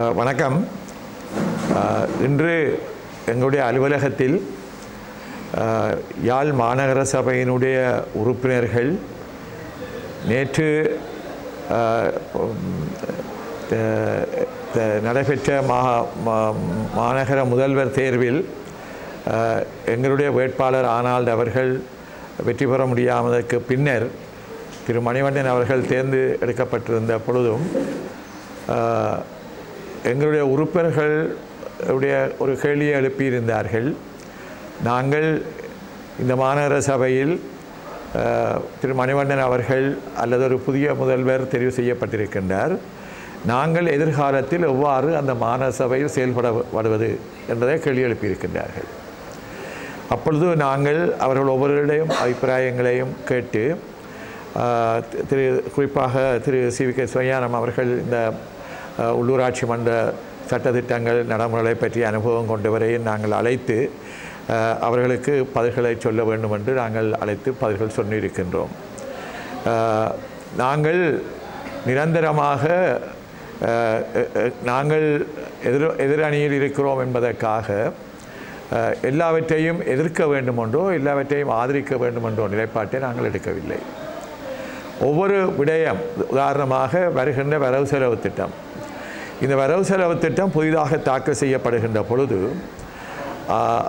வணக்கம். இன்று எங்களுடைய அலுவலகத்தில் யாழ் மாநகர சபையினுடைய உறுப்பினர்கள் நேற்று நடைபெற்ற மா மா- மாநகர முதல்வர் தேர்வில் எங்களுடைய வேட்பாளர் ஆனால்ட் அவர்கள் வெற்றி பெற முடியாததற்கு பின்னர் திரு மணிவண்ணன் அவர்கள் தேர்ந்து எடுக்கப்பட்டிருந்த பொழுதும் எங்களுடைய உறுப்பினர்கள் உடைய ஒரு கேள்வியை எழுப்பியிருந்தார்கள். நாங்கள் இந்த மாநகர சபையில் திரு மணிவண்ணன் அவர்கள் அல்லது ஒரு புதிய முதல்வர் தெரிவு செய்யப்பட்டிருக்கின்றார். நாங்கள் எதிர்காலத்தில் எவ்வாறு அந்த மாநகர சபையில் செயல்படப்படுவது என்பதை கேள்வி எழுப்பியிருக்கின்றார்கள். அப்பொழுது நாங்கள் அவர்கள் ஒவ்வொருவருடையும் அபிப்பிராயங்களையும் கேட்டு திரு குறிப்பாக திரு சி வி கே சுவையானம் அவர்கள் இந்த உள்ளூராட்சி மன்ற சட்டத்திட்டங்கள் நடைமுறைகளை பற்றிய அனுபவம் கொண்டவரையும் நாங்கள் அழைத்து அவர்களுக்கு பதில்களை சொல்ல வேண்டும் என்று நாங்கள் அழைத்து பதில்கள் சொல்லியிருக்கின்றோம். நாங்கள் நிரந்தரமாக நாங்கள் எதிர் எதிரணியில் இருக்கிறோம் என்பதற்காக எல்லாவற்றையும் எதிர்க்க வேண்டுமென்றோ எல்லாவற்றையும் ஆதரிக்க வேண்டுமென்றோ நிலைப்பாட்டை நாங்கள் எடுக்கவில்லை. ஒவ்வொரு விடயம் உதாரணமாக வருகின்ற வரவு செலவு திட்டம். இந்த வரவு செலவு திட்டம் புதிதாக தாக்கல் செய்யப்படுகின்ற பொழுது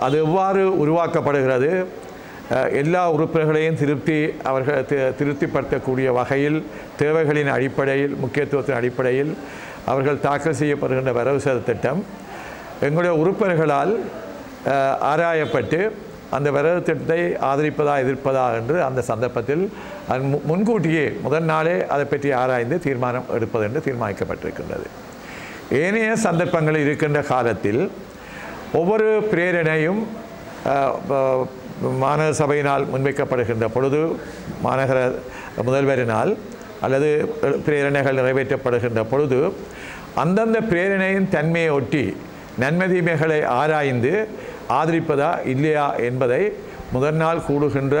அது எவ்வாறு உருவாக்கப்படுகிறது? எல்லா உறுப்பினர்களையும் திருப்தி அவர்கள் திருப்திப்படுத்தக்கூடிய வகையில் தேவைகளின் அடிப்படையில் முக்கியத்துவத்தின் அடிப்படையில் அவர்கள் தாக்கல் செய்யப்படுகின்ற வரவு செலவு திட்டம். எங்களுடைய உறுப்பினர்களால் ஆராயப்பட்டு அந்த வரவு திட்டத்தை ஆதரிப்பதா எதிர்ப்பதா என்று அந்த சந்தர்ப்பத்தில் முன்கூட்டியே முதல் நாளே அதை பற்றி ஆராய்ந்து தீர்மானம் எடுப்பது என்று தீர்மானிக்கப்பட்டிருக்கின்றது. ஏனைய சந்தர்ப்பங்கள் இருக்கின்ற காலத்தில் ஒவ்வொரு பிரேரணையும் மாநகர சபையினால் முன்வைக்கப்படுகின்ற பொழுது மாநகர முதல்வரினால் அல்லது பிரேரணைகள் நிறைவேற்றப்படுகின்ற பொழுது அந்தந்த பிரேரணையின் தன்மையை ஒட்டி நன்மை தீமைகளை ஆராய்ந்து ஆதரிப்பதா இல்லையா என்பதை முதல் நாள் கூடுகின்ற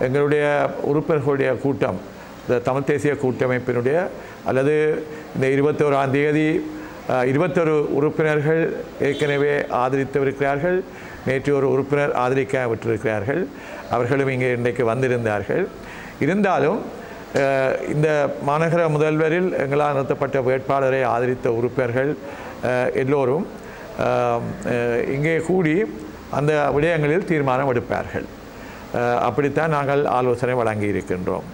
எங்களுடைய உறுப்பினர்களுடைய கூட்டம் இந்த தமிழ் தேசிய கூட்டமைப்பினுடைய அல்லது இந்த இருபத்தோராம் தேதி இருபத்தொரு உறுப்பினர்கள் ஏற்கனவே ஆதரித்திருக்கிறார்கள் நேற்று ஒரு உறுப்பினர் ஆதரிக்க விட்டிருக்கிறார்கள் அவர்களும் இங்கே இன்றைக்கு வந்திருந்தார்கள். இருந்தாலும் இந்த மாநகர முதல்வரில் எங்களால் நிறுத்தப்பட்ட வேட்பாளரை ஆதரித்த உறுப்பினர்கள் எல்லோரும் இங்கே கூடி அந்த விடயங்களில் தீர்மானம் எடுப்பார்கள். அப்படித்தான் நாங்கள் ஆலோசனை வழங்கி இருக்கின்றோம்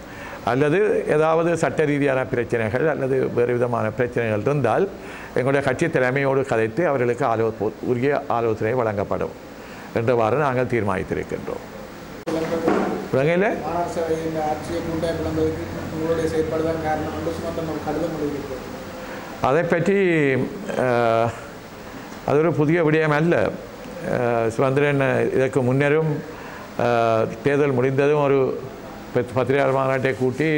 அல்லது ஏதாவது சட்ட ரீதியான பிரச்சனைகள் அல்லது வேறு விதமான பிரச்சனைகள் இருந்தால் எங்களுடைய கட்சி தலைமையோடு கதைத்து அவர்களுக்கு ஆலோ உரிய ஆலோசனை வழங்கப்படும் என்றவாறு நாங்கள் தீர்மானித்திருக்கின்றோம். எழுதியிருக்கிறோம் அதை பற்றி அது ஒரு புதிய விடயம் அல்ல. சுதந்திரன் இதற்கு முன்னரும் தேர்தல் முடிந்ததும் ஒரு பத்திரிகையாளர் மாநாட்டை கூட்டி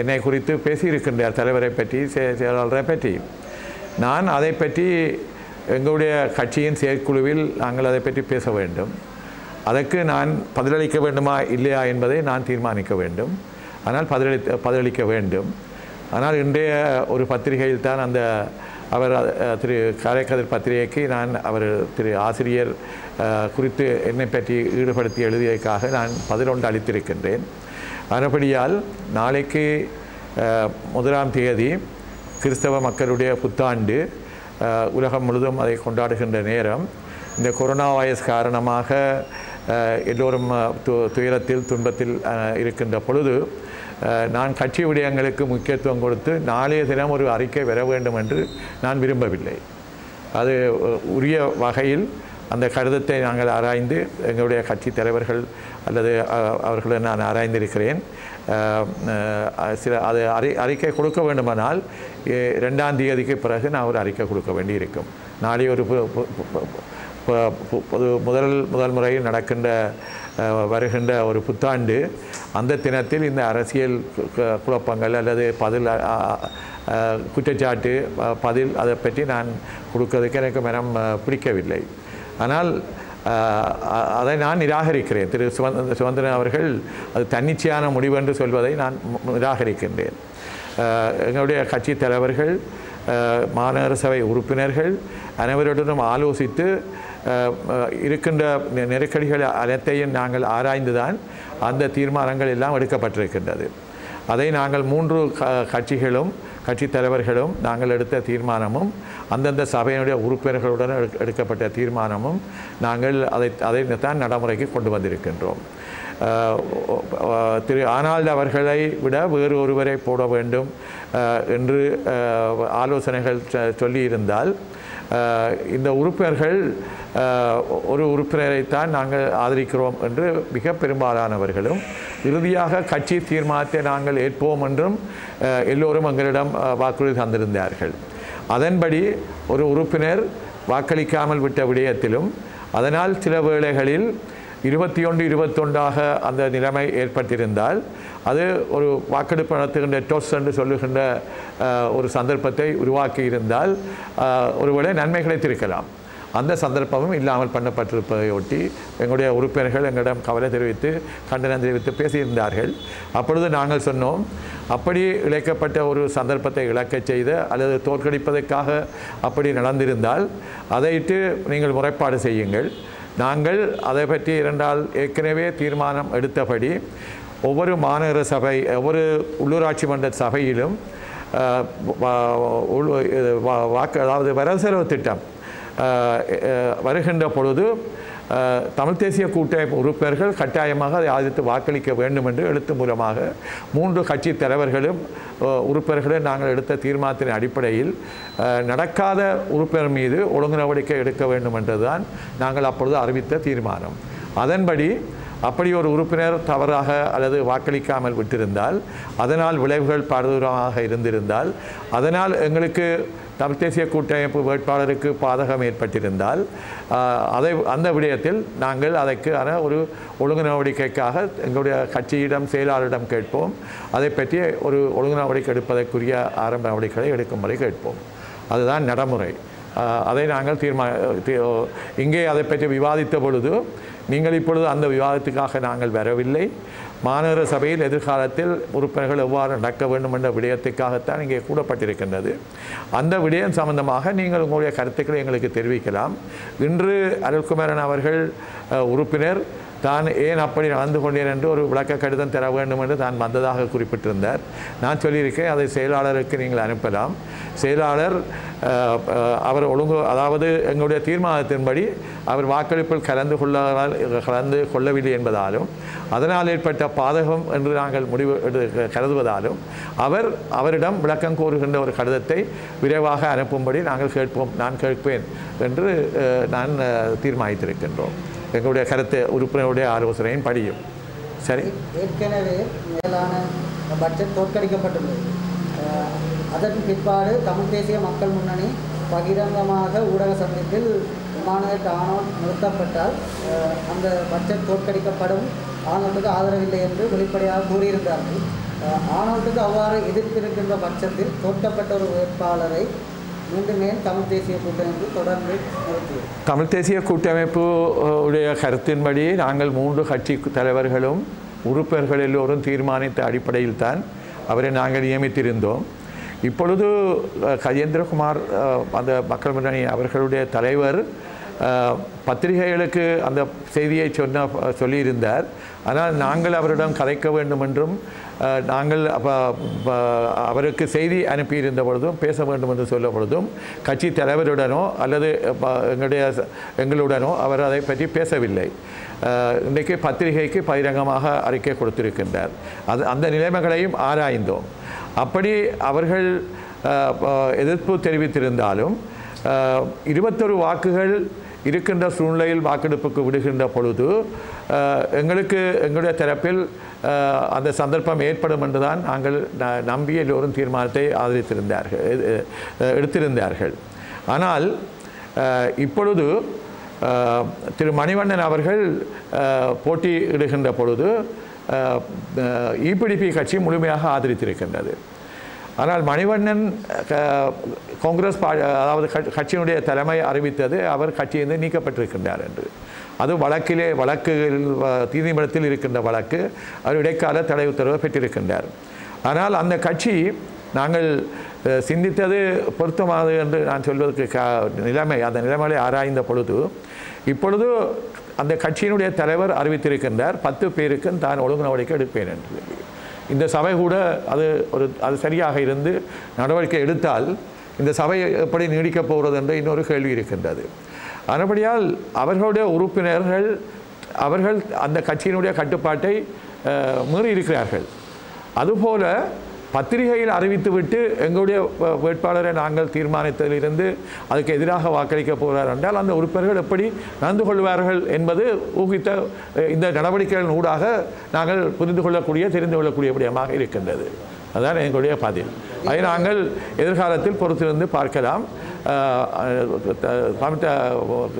என்னை குறித்து பேசியிருக்கின்றார் தலைவரை பற்றி செயலாளரை பற்றி. நான் அதை பற்றி எங்களுடைய கட்சியின் செயற்குழுவில் நாங்கள் அதை பற்றி பேச வேண்டும். அதற்கு நான் பதிலளிக்க வேண்டுமா இல்லையா என்பதை நான் தீர்மானிக்க வேண்டும். ஆனால் பதிலளி பதிலளிக்க வேண்டும். ஆனால் இன்றைய ஒரு பத்திரிகையில் தான் அந்த அவர் திரு காரைக்கதிர் பத்திரிகைக்கு நான் அவர் திரு ஆசிரியர் குறித்து என்னை பற்றி ஈடுபடுத்தி எழுதியதற்காக நான் பதிலொன்று அளித்திருக்கின்றேன். மறுபடியால் நாளைக்கு முதலாம் தேதி கிறிஸ்தவ மக்களுடைய புத்தாண்டு உலகம் முழுதும் அதை கொண்டாடுகின்ற நேரம். இந்த கொரோனா வைரஸ் காரணமாக எல்லோரும் து- துயரத்தில் துன்பத்தில் இருக்கின்ற பொழுது நான் கட்சி விடயங்களுக்கு முக்கியத்துவம் கொடுத்து நாளைய தினம் ஒரு அறிக்கை வர வேண்டும் என்று நான் விரும்பவில்லை. அது உரிய வகையில் அந்த கருதத்தை நாங்கள் ஆராய்ந்து எங்களுடைய கட்சி தலைவர்கள் அல்லது அவர்களை நான் ஆராய்ந்திருக்கிறேன். சில அது அறி அறிக்கை கொடுக்க வேண்டுமானால் ரெண்டாம் தேதிக்கு பிறகு நான் ஒரு அறிக்கை கொடுக்க வேண்டியிருக்கும். நாளை ஒரு முதல் முதல் முறையில் நடக்கின்ற வருகின்ற ஒரு புத்தாண்டு அந்த தினத்தில் இந்த அரசியல் குழப்பங்கள் அல்லது பதில் குற்றச்சாட்டு பதில் அதை பற்றி நான் கொடுக்கறதுக்கு எனக்கு மனம் பிடிக்கவில்லை. ஆனால் அதை நான் நிராகரிக்கிறேன். திரு சுவந்த சுதந்திரன் அவர்கள் அது தன்னிச்சையான முடிவு என்று சொல்வதை நான் நிராகரிக்கின்றேன். எங்களுடைய கட்சி தலைவர்கள் மாநகர சபை உறுப்பினர்கள் அனைவருடனும் ஆலோசித்து இருக்கின்ற நெ- நெருக்கடிகள் அனைத்தையும் நாங்கள் ஆராய்ந்துதான் அந்த தீர்மானங்கள் எல்லாம் எடுக்கப்பட்டிருக்கின்றது. அதை நாங்கள் மூன்று க கட்சிகளும் கட்சித் தலைவர்களும் நாங்கள் எடுத்த தீர்மானமும் அந்தந்த சபையினுடைய உறுப்பினர்களுடன் எடுக்கப்பட்ட தீர்மானமும் நாங்கள் அதை அதை தான் நடைமுறைக்கு கொண்டு வந்திருக்கின்றோம். திரு ஆனால் அவர்களை விட வேறு ஒருவரை போட வேண்டும் என்று ஆலோசனைகள் சொல்லியிருந்தால் இந்த உறுப்பினர்கள் ஒரு உறுப்பினரைத்தான் நாங்கள் ஆதரிக்கிறோம் என்று மிக பெரும்பாலானவர்களும் இறுதியாக கட்சி தீர்மானத்தை நாங்கள் ஏற்போம் என்றும் எல்லோரும் எங்களிடம் வாக்குறுதி தந்திருந்தார்கள். அதன்படி ஒரு உறுப்பினர் வாக்களிக்காமல் விட்ட விடயத்திலும் அதனால் சில வேளைகளில் இருபத்தி ஒன்று இருபத்தொன்றாக அந்த நிலைமை ஏற்பட்டிருந்தால் அது ஒரு வாக்கெடுப்பு நடத்துகின்ற டொஸ் என்று சொல்லுகின்ற ஒரு சந்தர்ப்பத்தை உருவாக்கி இருந்தால் ஒருவேளை நன்மைகளை திருக்கலாம். அந்த சந்தர்ப்பமும் இல்லாமல் பண்ணப்பட்டிருப்பதை ஒட்டி எங்களுடைய உறுப்பினர்கள் எங்களிடம் கவலை தெரிவித்து கண்டனம் தெரிவித்து பேசியிருந்தார்கள். அப்பொழுது நாங்கள் சொன்னோம் அப்படி இழைக்கப்பட்ட ஒரு சந்தர்ப்பத்தை இழக்கச் செய்து அல்லது தோற்கடிப்பதற்காக அப்படி நடந்திருந்தால் அதையிட்டு நீங்கள் முறைப்பாடு செய்யுங்கள். நாங்கள் அதை பற்றி இரண்டால் ஏற்கனவே தீர்மானம் எடுத்தபடி ஒவ்வொரு மாநகர சபை ஒவ்வொரு உள்ளூராட்சி மன்ற சபையிலும் வாக்கு அதாவது வரவு செலவு திட்டம் வருகின்ற பொழுது தமிழ் தேசிய கூட்டமைப்பு உறுப்பினர்கள் கட்டாயமாக அதை ஆதரித்து வாக்களிக்க வேண்டும் என்று எழுத்து மூலமாக மூன்று கட்சி தலைவர்களும் உறுப்பினர்களும் நாங்கள் எடுத்த தீர்மானத்தின் அடிப்படையில் நடக்காத உறுப்பினர் மீது ஒழுங்கு நடவடிக்கை எடுக்க வேண்டும் என்றுதான் நாங்கள் அப்பொழுது அறிவித்த தீர்மானம். அதன்படி அப்படி ஒரு உறுப்பினர் தவறாக அல்லது வாக்களிக்காமல் விட்டிருந்தால் அதனால் விளைவுகள் பாரதூரமாக இருந்திருந்தால் அதனால் எங்களுக்கு தமிழ் தேசிய கூட்டமைப்பு வேட்பாளருக்கு பாதகம் ஏற்பட்டிருந்தால் அதை அந்த விடயத்தில் நாங்கள் அதற்கான ஒரு ஒழுங்கு நடவடிக்கைக்காக எங்களுடைய கட்சியிடம் செயலாளரிடம் கேட்போம். அதை பற்றி ஒரு ஒழுங்கு நடவடிக்கை எடுப்பதற்குரிய ஆரம்ப நடவடிக்கைகளை எடுக்கும்படி கேட்போம். அதுதான் நடைமுறை. அதை நாங்கள் தீர்மா தீ- இங்கே அதை பற்றி விவாதித்த பொழுது நீங்கள் இப்பொழுது அந்த விவாதத்துக்காக நாங்கள் வரவில்லை. மாநகர சபையில் எதிர்காலத்தில் உறுப்பினர்கள் எவ்வாறு நடக்க வேண்டும் என்ற விடயத்துக்காகத்தான் இங்கே கூடப்பட்டிருக்கின்றது அந்த விடயம் சம்பந்தமாக நீங்கள் உங்களுடைய கருத்துக்களை எங்களுக்கு தெரிவிக்கலாம். இன்று அருள்குமாரன் அவர்கள் உறுப்பினர் தான் ஏன் அப்படி நடந்து கொண்டேன் என்று ஒரு விளக்க கடிதம் தர வேண்டும் என்று தான் வந்ததாக குறிப்பிட்டிருந்தார். நான் சொல்லியிருக்கேன் அதை செயலாளருக்கு நீங்கள் அனுப்பலாம். செயலாளர் அவர் ஒழுங்கு அதாவது எங்களுடைய தீர்மானத்தின்படி அவர் வாக்களிப்பில் கலந்து கொள்ள கலந்து கொள்ளவில்லை என்பதாலும் அதனால் ஏற்பட்ட பாதகம் என்று நாங்கள் முடிவு எடு- கருதுவதாலும் அவர் அவரிடம் விளக்கம் கோருகின்ற ஒரு கடிதத்தை விரைவாக அனுப்பும்படி நாங்கள் கேட்போம் நான் கேட்பேன் என்று நான் தீர்மானித்திருக்கின்றோம். எங்களுடைய கருத்து உறுப்பினருடைய ஆலோசனையும் படியும். சரி? ஏற்கனவே மேலான பட்ஜெட் தோற்கடிக்கப்பட்டுள்ளது. அதன் பிற்பாடு தமிழ் தேசிய மக்கள் முன்னணி பகிரங்கமாக ஊடக சந்திப்பில் விமானத்திற்கு ஆணவம் நிறுத்தப்பட்டால் அந்த பட்ஜெட் தோற்கடிக்கப்படும் ஆணவத்துக்கு ஆதரவில்லை என்று வெளிப்படையாக கூறியிருந்தார்கள் அஹ், ஆணவத்துக்கு அவ்வாறு எதிர்த்திருக்கின்ற பட்சத்தில் தோற்கப்பட்ட ஒரு வேட்பாளரை மீண்டும் தமிழ் தேசிய கூட்டமைப்பு தொடர்ந்து தமிழ் தேசிய கூட்டமைப்பு உடைய கருத்தின்படி நாங்கள் மூன்று கட்சி தலைவர்களும் உறுப்பினர்கள் எல்லோரும் தீர்மானித்த அடிப்படையில் தான் அவரை நாங்கள் நியமித்திருந்தோம். இப்பொழுது கஜேந்திரகுமார் அந்த மக்கள் முன்னணி அவர்களுடைய தலைவர் பத்திரிகைகளுக்கு அந்த செய்தியை சொன்ன சொல்லியிருந்தார். ஆனால் நாங்கள் அவரிடம் கதைக்க வேண்டும் என்றும் நாங்கள் அவருக்கு செய்தி அனுப்பியிருந்த பொழுதும் பேச வேண்டும் என்று சொல்ல பொழுதும் கட்சி தலைவருடனோ அல்லது எங்களுடைய எங்களுடனோ அவர் அதை பற்றி பேசவில்லை. இன்றைக்கு பத்திரிகைக்கு பகிரங்கமாக அறிக்கை கொடுத்திருக்கின்றார். அது அந்த நிலைமைகளையும் ஆராய்ந்தோம். அப்படி அவர்கள் எதிர்ப்பு தெரிவித்திருந்தாலும் இருபத்தொரு வாக்குகள் இருக்கின்ற சூழ்நிலையில் வாக்கெடுப்புக்கு விடுகின்ற பொழுது எங்களுக்கு எங்களுடைய தரப்பில் அந்த சந்தர்ப்பம் ஏற்படும் என்றுதான் நாங்கள் ந- நம்பி எல்லோரும் தீர்மானத்தை ஆதரித்திருந்தார்கள் எடுத்திருந்தார்கள். ஆனால் இப்பொழுது திரு மணிவண்ணன் அவர்கள் போட்டியிடுகின்ற பொழுது இபிடிபி கட்சி முழுமையாக ஆதரித்திருக்கின்றது. ஆனால் மணிவண்ணன் காங்கிரஸ் பா அதாவது கட்சியினுடைய தலைமை அறிவித்தது அவர் கட்சியிலிருந்து நீக்கப்பட்டிருக்கின்றார் என்று. அது வழக்கிலே வழக்குகளில் நீதிமன்றத்தில் இருக்கின்ற வழக்கு. அவர் இடைக்கால தடை உத்தரவு பெற்றிருக்கின்றார். ஆனால் அந்த கட்சி நாங்கள் சிந்தித்தது பொருத்தமானது என்று நான் சொல்வதற்கு கா நிலைமை அந்த நிலைமையை ஆராய்ந்த பொழுது இப்பொழுது அந்த கட்சியினுடைய தலைவர் அறிவித்திருக்கின்றார் பத்து பேருக்கும் தான் ஒழுங்கு நடவடிக்கை எடுப்பேன் என்று. இந்த சபை கூட அது ஒரு அது சரியாக இருந்து நடவடிக்கை எடுத்தால் இந்த சபை எப்படி நீடிக்கப் போகிறது என்ற இன்னொரு கேள்வி இருக்கின்றது. அதுபடியால் அவர்களுடைய உறுப்பினர்கள் அவர்கள் அந்த கட்சியினுடைய கட்டுப்பாட்டை மீறி இருக்கிறார்கள் அதுபோல பத்திரிகையில் அறிவித்துவிட்டு எங்களுடைய வேட்பாளரை நாங்கள் தீர்மானித்ததிலிருந்து அதுக்கு எதிராக வாக்களிக்க போகிறார் என்றால் அந்த உறுப்பினர்கள் எப்படி நடந்து கொள்வார்கள் என்பது ஊகித்த இந்த நடவடிக்கைகளின் ஊடாக நாங்கள் புரிந்து கொள்ளக்கூடிய தெரிந்து கொள்ளக்கூடிய விடயமாக இருக்கின்றது. அதான் எங்களுடைய பதில். அதை நாங்கள் எதிர்காலத்தில் பொறுத்திருந்து பார்க்கலாம்.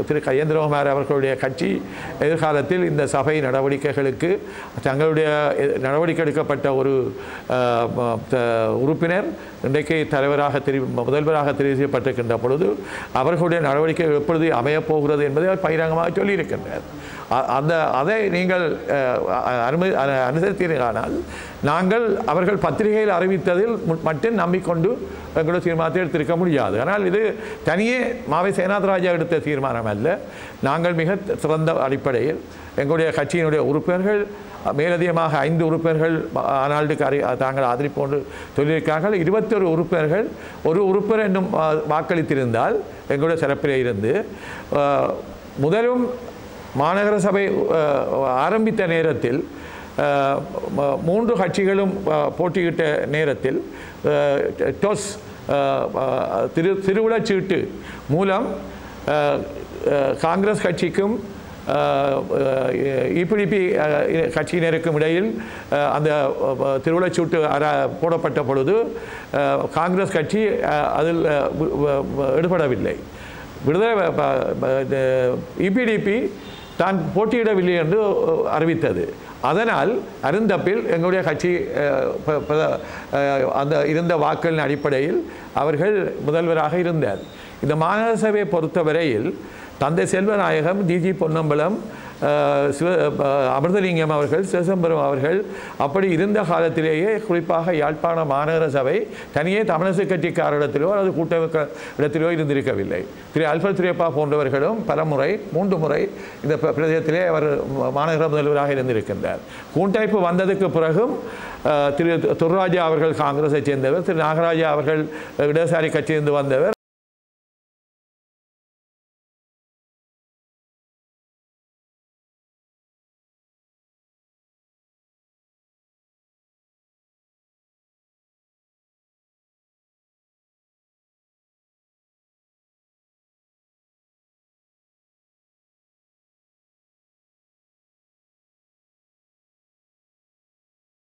திரு கயேந்திரகுமார் அவர்களுடைய கட்சி எதிர்காலத்தில் இந்த சபை நடவடிக்கைகளுக்கு தங்களுடைய நடவடிக்கை எடுக்கப்பட்ட ஒரு உறுப்பினர் இன்றைக்கு தலைவராக தெரிவி முதல்வராக தெரிவு செய்யப்பட்டிருக்கின்ற பொழுது அவர்களுடைய நடவடிக்கை எப்பொழுது அமையப் போகிறது என்பதை அவர் பகிரங்கமாக சொல்லியிருக்கின்றார். அந்த அதை நீங்கள் அனுமதி அனுசரித்தீர்களானால் நாங்கள் அவர்கள் பத்திரிகையில் அறிவித்ததில் மட்டும் நம்பிக்கொண்டு எங்களோட தீர்மானத்தை எடுத்திருக்க முடியாது. ஆனால் இது தனியே மாவை சேனாதராஜா எடுத்த தீர்மானம் அல்ல. நாங்கள் மிக சிறந்த அடிப்படையில் எங்களுடைய கட்சியினுடைய உறுப்பினர்கள் மேலதிகமாக ஐந்து உறுப்பினர்கள் ஆனால்டுக்கு அறி தாங்கள் ஆதரிப்போன்று சொல்லியிருக்கார்கள் இருபத்தொரு உறுப்பினர்கள் ஒரு உறுப்பினர் என்னும் வாக்களித்திருந்தால் எங்களுடைய சிறப்பிலே இருந்து முதலும் மாநகர சபை ஆரம்பித்த நேரத்தில் மூன்று கட்சிகளும் போட்டியிட்ட நேரத்தில் டொஸ் திரு திருவிழச்சீட்டு மூலம் காங்கிரஸ் கட்சிக்கும் இபிடிபி கட்சியினருக்கும் இடையில் அந்த திருவிழச்சூட்டு அற போடப்பட்ட பொழுது காங்கிரஸ் கட்சி அதில் ஈடுபடவில்லை விடுதலை இபிடிபி தான் போட்டியிடவில்லை என்று அறிவித்தது. அதனால் அருந்தப்பில் எங்களுடைய கட்சி அந்த இருந்த வாக்களின் அடிப்படையில் அவர்கள் முதல்வராக இருந்தார். இந்த மாநகர சபையை பொறுத்தவரையில் தந்தை செல்வநாயகம் ஜிஜி பொன்னம்பலம் சிவ அமிர்தலிங்கம் அவர்கள் சிவசம்பரம் அவர்கள் அப்படி இருந்த காலத்திலேயே குறிப்பாக யாழ்ப்பாண மாநகர சபை தனியே தமிழரசு கட்சிக்காரிடத்திலோ அல்லது கூட்டமைக்க இடத்திலோ இருந்திருக்கவில்லை திரு அல்பர் திரியப்பா போன்றவர்களும் பல முறை மூன்று முறை இந்த பிர- பிரதேசத்திலே அவர் மாநகர முதல்வராக இருந்திருக்கின்றார் கூட்டமைப்பு வந்ததுக்கு பிறகும் திரு துர்ராஜா அவர்கள் காங்கிரஸை சேர்ந்தவர் திரு நாகராஜா அவர்கள் இடதுசாரி கட்சியிலிருந்து வந்தவர்